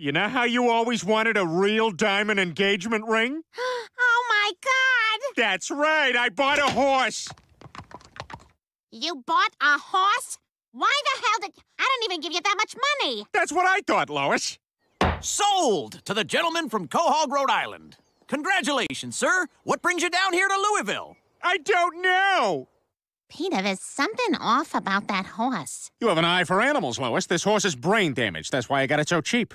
You know how you always wanted a real diamond engagement ring? oh my god! That's right, I bought a horse. You bought a horse? Why the hell did. I didn't even give you that much money! That's what I thought, Lois. Sold to the gentleman from Quahog, Rhode Island. Congratulations, sir. What brings you down here to Louisville? I don't know. Peter, there's something off about that horse. You have an eye for animals, Lois. This horse is brain damaged. That's why I got it so cheap.